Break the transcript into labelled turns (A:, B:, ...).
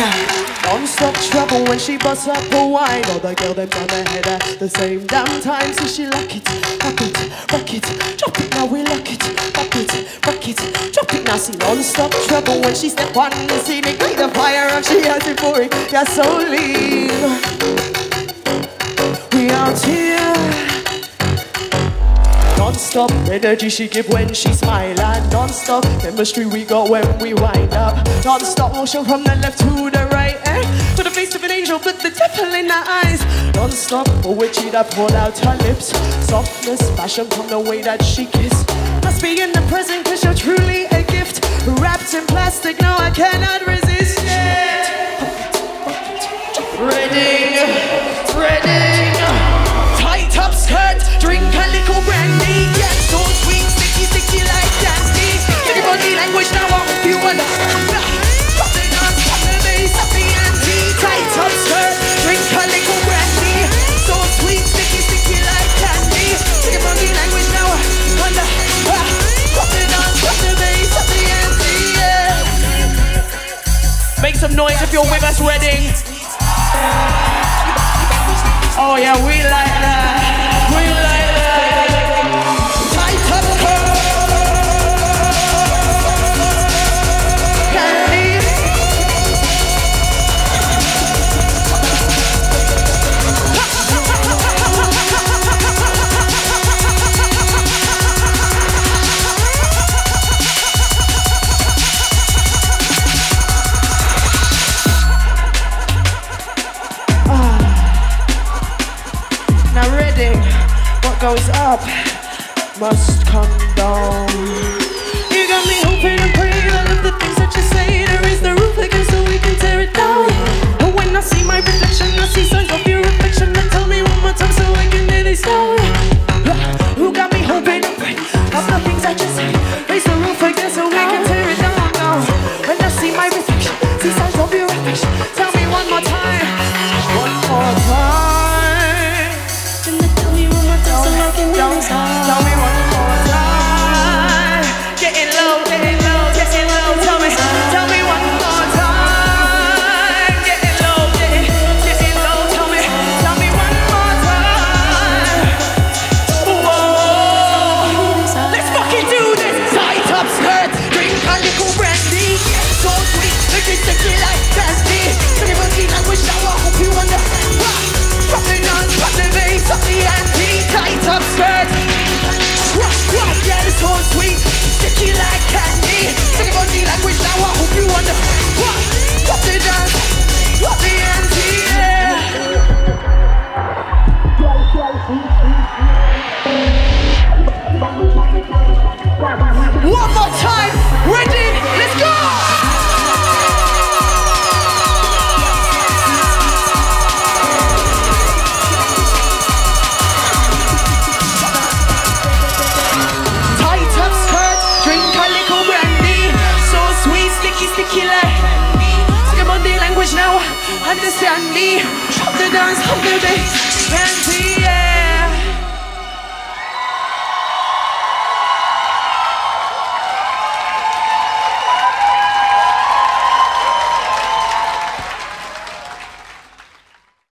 A: Non-stop trouble when she busts up a wine. All the girl them on her head at the same damn time. So she lock it, rock it, rock it. Drop it now we lock it, rock it, rock it. Drop it now see non-stop trouble when she step on the scene Ignite the fire and she has it for it Yeah so leave We out here Non-stop energy she give when she smile. And non-stop chemistry we got when we wind up. Non-stop motion from the left to the right eh? To the face of an angel with the devil in her eyes. Non-stop a witchy that pull out her lips. Softness, passion from the way that she kiss. Must be in the present cause you're truly a gift. Wrapped in plastic, no I cannot resist it Make some noise if you're with us, wedding Oh yeah, we like that. We like goes up must come down. You got me hoping I can understand me. Drop the dance, hold the bass, and the